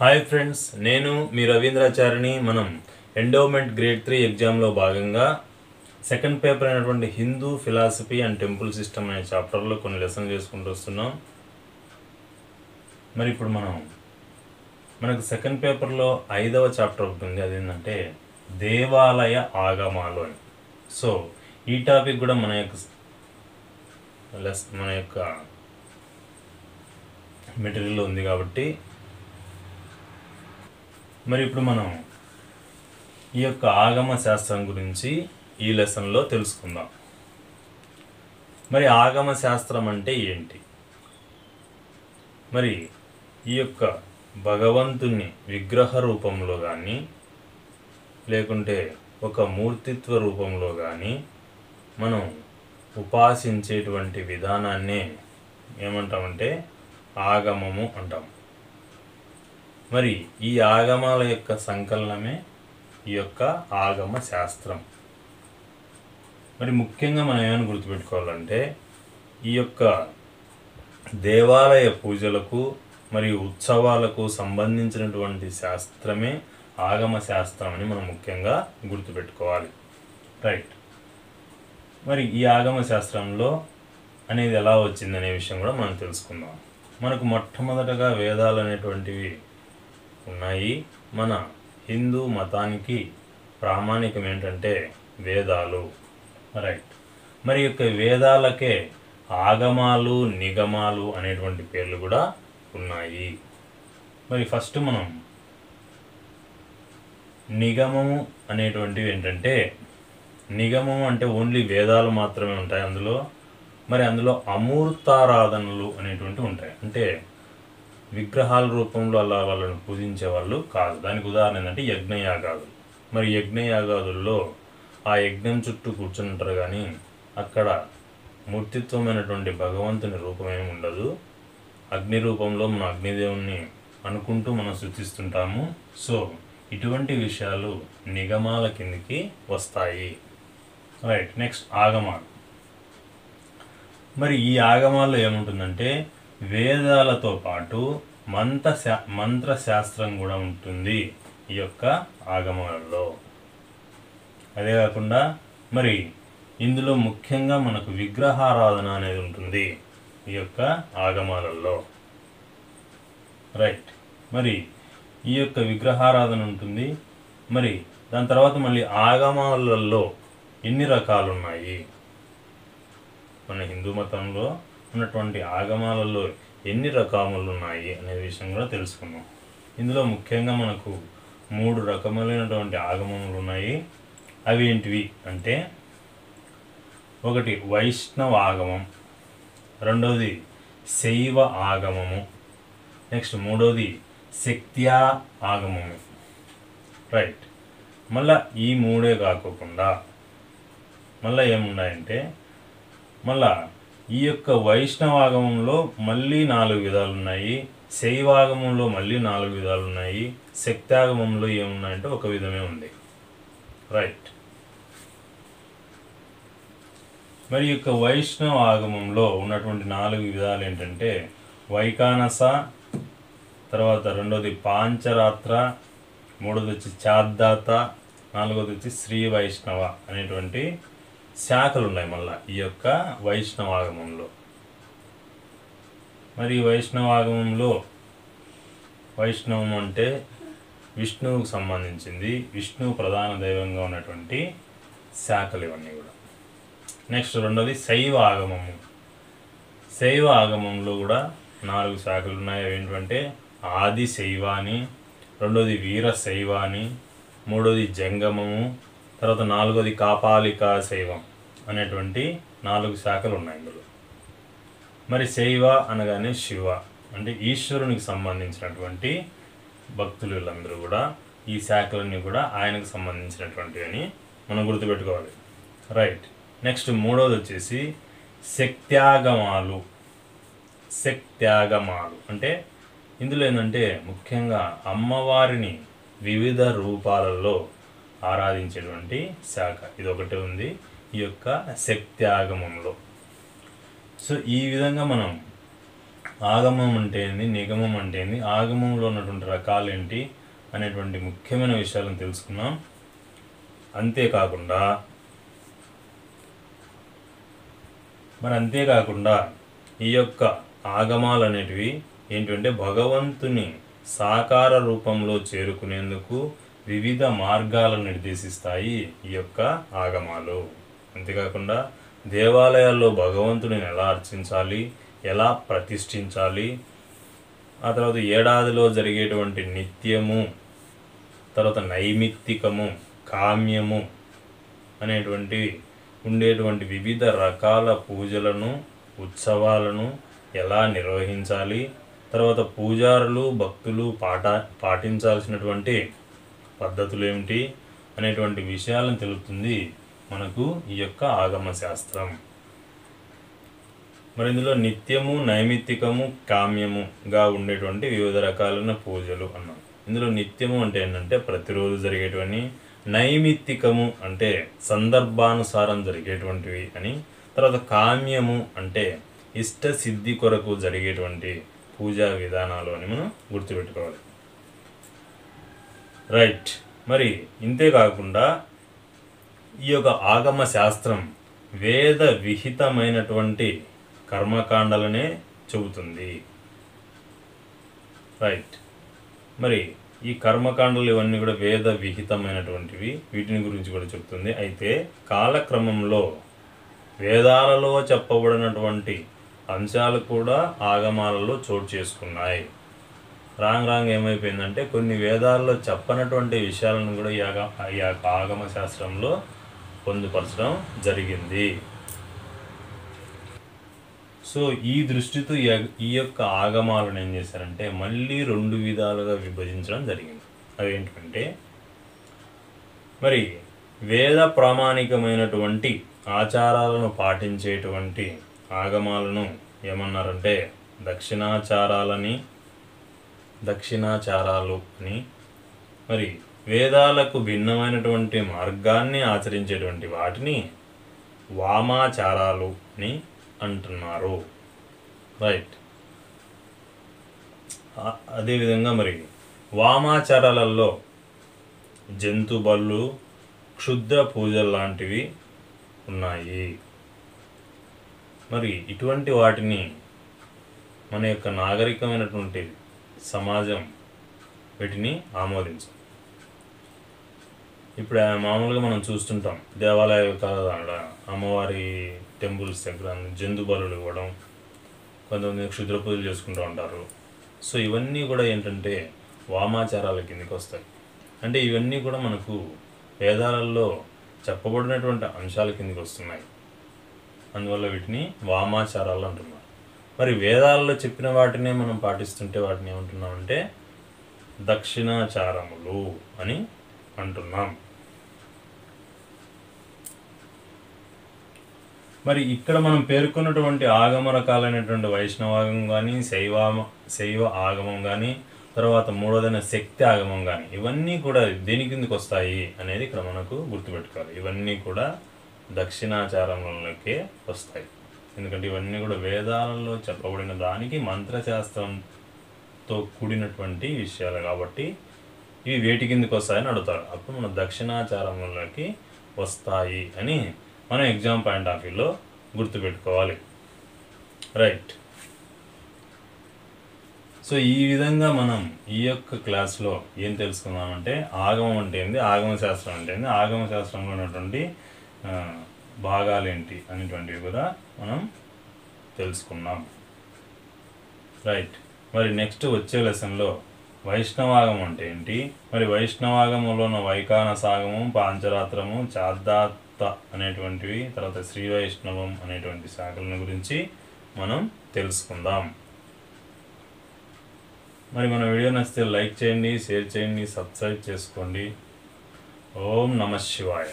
Hi friends నేను మీ రవీంద్రాచారిని మనం endowment grade three ఎగ్జామ్లో భాగంగా సెకండ్ పేపర్ అయినటువంటి Hindu philosophy and temple system అనే చాప్టర్లో కొన్ని లెసన్ చేసుకుంటూ వస్తున్నాం. మరి ఇప్పుడు మనం మనకు సెకండ్ పేపర్లో ఐదవ చాప్టర్ ఒకటి ఉంది. అదేంటంటే దేవాలయ ఆగమాలు అని. సో ఈ టాపిక్ కూడా మన యొక్క లెస్ మన యొక్క మెటీరియల్లో ఉంది కాబట్టి మరి ఇప్పుడు మనం ఈ యొక్క ఆగమ శాస్త్రం గురించి ఈ లెసన్లో తెలుసుకుందాం. మరి ఆగమ శాస్త్రం అంటే ఏంటి? మరి ఈ యొక్క భగవంతుని విగ్రహ రూపంలో కానీ లేకుంటే ఒక మూర్తిత్వ రూపంలో కానీ మనం ఉపాసించేటువంటి విధానాన్నే ఏమంటామంటే ఆగమము అంటాం. మరి ఈ ఆగమాల యొక్క సంకలనమే ఈ యొక్క ఆగమ శాస్త్రం. మరి ముఖ్యంగా మనం ఏమైనా గుర్తుపెట్టుకోవాలంటే ఈ యొక్క దేవాలయ పూజలకు మరియు ఉత్సవాలకు సంబంధించినటువంటి శాస్త్రమే ఆగమ శాస్త్రం అని మనం ముఖ్యంగా గుర్తుపెట్టుకోవాలి. రైట్. మరి ఈ ఆగమ శాస్త్రంలో అనేది ఎలా వచ్చిందనే విషయం కూడా మనం తెలుసుకుందాం. మనకు మొట్టమొదటగా వేదాలు అనేటువంటివి ఉన్నాయి. మన హిందూ మతానికి ప్రామాణికం ఏంటంటే వేదాలు. రైట్ మరి యొక్క వేదాలకే ఆగమాలు నిగమాలు అనేటువంటి పేర్లు కూడా ఉన్నాయి. మరి ఫస్ట్ మనం నిగమము అనేటువంటివి ఏంటంటే నిగమము అంటే ఓన్లీ వేదాలు మాత్రమే ఉంటాయి అందులో. మరి అందులో అమూర్తారాధనలు అనేటువంటివి ఉంటాయి. అంటే విగ్రహాల రూపంలో అలా వాళ్ళని పూజించే వాళ్ళు కాదు. దానికి ఉదాహరణ ఏంటంటే యజ్ఞయాగాదులు. మరి యజ్ఞయాగాదుల్లో ఆ యజ్ఞం చుట్టూ కూర్చుంటారు కానీ అక్కడ మూర్తిత్వమైనటువంటి భగవంతుని రూపం ఏమి ఉండదు. అగ్ని రూపంలో మన అగ్నిదేవుణ్ణి అనుకుంటూ మనం శుద్ధిస్తుంటాము సో ఇటువంటి విషయాలు నిగమాల కిందికి వస్తాయి. రైట్ నెక్స్ట్ ఆగమాలు. మరి ఈ ఆగమాల్లో ఏముంటుందంటే వేదాలతో పాటు మంత్ర శా మంత్ర శాస్త్రం కూడా ఉంటుంది ఈ యొక్క ఆగమాలలో అదే కాకుండా మరి ఇందులో ముఖ్యంగా మనకు విగ్రహారాధన అనేది ఉంటుంది ఈ యొక్క ఆగమాలలో రైట్. మరి ఈ యొక్క విగ్రహారాధన ఉంటుంది. మరి దాని తర్వాత మళ్ళీ ఆగమాలలో ఎన్ని రకాలు ఉన్నాయి మన హిందూ మతంలో ఉన్నటువంటి ఆగమాలలో ఎన్ని రకములు ఉన్నాయి అనే విషయం కూడా తెలుసుకుందాం. ఇందులో ముఖ్యంగా మనకు మూడు రకములైనటువంటి ఆగమములు ఉన్నాయి అవి ఏంటివి అంటే ఒకటి వైష్ణవ ఆగమం రెండవది శైవ ఆగమము నెక్స్ట్ మూడవది శక్త్యా ఆగమము. రైట్. మళ్ళా ఈ మూడే కాకోకుండా మళ్ళీ ఏమున్నాయంటే మళ్ళా ఈ యొక్క వైష్ణవాగమంలో మళ్ళీ నాలుగు విధాలు ఉన్నాయి శైవాగమంలో మళ్ళీ నాలుగు విధాలు ఉన్నాయి శక్తాగమంలో ఏమున్నాయంటే ఒక విధమే ఉంది. రైట్ మరి యొక్క వైష్ణవ ఆగమంలో ఉన్నటువంటి నాలుగు విధాలు ఏంటంటే వైకానస తర్వాత రెండోది పాంచరాత్ర మూడోది వచ్చి చాద్దాత నాలుగోది వచ్చి శ్రీ వైష్ణవ అనేటువంటి శాఖలు ఉన్నాయి మళ్ళా. ఈ యొక్క వైష్ణవాగమంలో. మరి వైష్ణవాగమంలో వైష్ణవం అంటే విష్ణువుకు సంబంధించింది. విష్ణువు ప్రధాన దైవంగా ఉన్నటువంటి శాఖలు ఇవన్నీ కూడా. నెక్స్ట్ రెండోది శైవ ఆగమము శైవ ఆగమంలో కూడా నాలుగు శాఖలు ఉన్నాయి అవి ఏంటంటే ఆది శైవ అని రెండోది వీర శైవ అని మూడోది జంగమము తర్వాత నాలుగోది కాపాలిక శైవం. అనేటువంటి నాలుగు శాఖలు ఉన్నాయి ఇందులో. మరి శైవ అనగానే శివ. అంటే ఈశ్వరునికి సంబంధించినటువంటి భక్తులు వీళ్ళందరూ కూడా ఈ శాఖలన్నీ కూడా ఆయనకు సంబంధించినటువంటివి అని మనం గుర్తుపెట్టుకోవాలి. రైట్. నెక్స్ట్ మూడోది వచ్చేసి శక్త్యాగమాలు. శక్త్యాగమాలు. అంటే ఇందులో ఏంటంటే ముఖ్యంగా అమ్మవారిని వివిధ రూపాలలో ఆరాధించేటువంటి శాఖ. ఇది ఒకటి ఉంది. ఈ యొక్క శక్తి ఆగమంలో సో ఈ విధంగా మనం ఆగమం అంటే ఏంది నిగమం అంటే ఏంది ఆగమంలో ఉన్నటువంటి రకాలు ఏంటి అనేటువంటి ముఖ్యమైన విషయాలను తెలుసుకున్నాం అంతేకాకుండా మరి అంతేకాకుండా ఈ యొక్క ఆగమాలు అనేటివి ఏంటంటే భగవంతుని సాకార రూపంలో చేరుకునేందుకు వివిధ మార్గాలను నిర్దేశిస్తాయి ఈ యొక్క ఆగమాలు. అంతేకాకుండా దేవాలయాల్లో భగవంతుని ఎలా అర్చించాలి ఎలా ప్రతిష్ఠించాలి ఆ తర్వాత ఏడాదిలో జరిగేటువంటి నిత్యము తర్వాత నైమిత్తికము కామ్యము అనేటువంటి ఉండేటువంటి వివిధ రకాల పూజలను ఉత్సవాలను ఎలా నిర్వహించాలి తర్వాత పూజారులు భక్తులు పాట పాటించాల్సినటువంటి పద్ధతులు ఏమిటి అనేటువంటి విషయాలను తెలుపుతుంది మనకు ఈ యొక్క ఆగమ శాస్త్రం. మరి ఇందులో నిత్యము నైమిత్తికము కామ్యముగా ఉండేటువంటి వివిధ రకాలైన పూజలు అన్నాం. ఇందులో నిత్యము అంటే ఏంటంటే ప్రతిరోజు జరిగేటువంటి నైమిత్తికము అంటే సందర్భానుసారం జరిగేటువంటివి అని తర్వాత కామ్యము అంటే ఇష్ట సిద్ధి కొరకు జరిగేటువంటి పూజా విధానాలు అని మనం గుర్తుపెట్టుకోవాలి. రైట్. మరి ఇంతే కాకుండా ఈ యొక్క ఆగమ శాస్త్రం వేద విహితమైనటువంటి కర్మకాండలనే చెబుతుంది. రైట్ మరి ఈ కర్మకాండలు ఇవన్నీ కూడా వేద విహితమైనటువంటివి. వీటిని గురించి కూడా చెప్తుంది. అయితే కాలక్రమంలో వేదాలలో చెప్పబడినటువంటి అంశాలు కూడా ఆగమాలలో చోటు చేసుకున్నాయి. రాంగ్ రాంగ్ ఏమైపోయిందంటే కొన్ని వేదాల్లో చెప్పనటువంటి విషయాలను కూడా ఈ ఆగ ఈ యొక్క ఆగమ శాస్త్రంలో పొందుపరచడం జరిగింది. సో ఈ దృష్టితో ఈ యొక్క- ఆగమాలను ఏం చేశారంటే మళ్ళీ రెండు విధాలుగా విభజించడం జరిగింది. అవేంటంటే మరి వేద ప్రామాణికమైనటువంటి ఆచారాలను పాటించేటువంటి ఆగమాలను ఏమన్నారంటే దక్షిణాచారాలని దక్షిణాచారాలు అని మరి వేదాలకు భిన్నమైనటువంటి మార్గాన్ని ఆచరించేటువంటి వాటిని వామాచారాలు అని అంటున్నారు. రైట్ అదేవిధంగా మరి వామాచారాలలో జంతు బళ్ళు క్షుద్ర పూజలు లాంటివి ఉన్నాయి. మరి ఇటువంటి వాటిని మన యొక్క నాగరికమైనటువంటి సమాజం వీటిని ఆమోదించాలి ఇప్పుడు మామూలుగా మనం చూస్తుంటాం దేవాలయాలు కాదు అమ్మవారి టెంపుల్స్ దగ్గర జంతు బలులు ఇవ్వడం కొంతమంది క్షుద్ర పూజలు చేసుకుంటూ ఉంటారు. సో ఇవన్నీ కూడా ఏంటంటే వామాచారాల కిందకి వస్తాయి. అంటే ఇవన్నీ కూడా మనకు వేదాలలో చెప్పబడినటువంటి అంశాల కిందకి వస్తున్నాయి. అందువల్ల వీటిని వామాచారాలు అంటున్నారు. మరి వేదాలలో చెప్పిన వాటినే మనం పాటిస్తుంటే వాటిని ఏమంటున్నామంటే దక్షిణాచారములు అని అంటున్నాం. మరి ఇక్కడ మనం పేర్కొన్నటువంటి ఆగమ రకాలైనటువంటి వైష్ణవాగమం కానీ శైవామ శైవ ఆగమం కానీ తర్వాత మూడోదైన శక్తి ఆగమం కానీ ఇవన్నీ కూడా దేని కిందకి వస్తాయి అనేది ఇక్కడ మనకు గుర్తుపెట్టుకోవాలి. ఇవన్నీ కూడా దక్షిణాచారంలోకే వస్తాయి. ఎందుకంటే ఇవన్నీ కూడా వేదాలలో చెప్పబడిన దానికి మంత్రశాస్త్రంతో కూడినటువంటి విషయాలు కాబట్టి ఇవి వేటి కిందకి వస్తాయని అడుగుతారు. అప్పుడు మన దక్షిణాచారంలోకి వస్తాయి అని మనం ఎగ్జామ్ పాయింట్ ఆఫ్ వ్యూలో గుర్తుపెట్టుకోవాలి. రైట్ సో ఈ విధంగా మనం ఈ యొక్క క్లాస్లో ఏం తెలుసుకుందామంటే ఆగమం అంటే ఏంది? ఆగమ శాస్త్రం అంటే ఏంది? ఆగమ శాస్త్రంలో ఉన్నటువంటి భాగాలు ఏంటి అనేటువంటివి కూడా మనం తెలుసుకున్నాం. రైట్ మరి నెక్స్ట్ వచ్చే లెసన్లో వైష్ణవాగం అంటే ఏంటి? మరి వైష్ణవాగంలో ఉన్న వైకానసాగమం పాంచరాత్రము చార్దాత్త అనేటువంటివి తర్వాత శ్రీ వైష్ణవం అనేటువంటి శాఖలను గురించి మనం తెలుసుకుందాం. మరి మన వీడియో నచ్చితే లైక్ చేయండి షేర్ చేయండి సబ్స్క్రైబ్ చేసుకోండి. ఓం నమ శివాయ.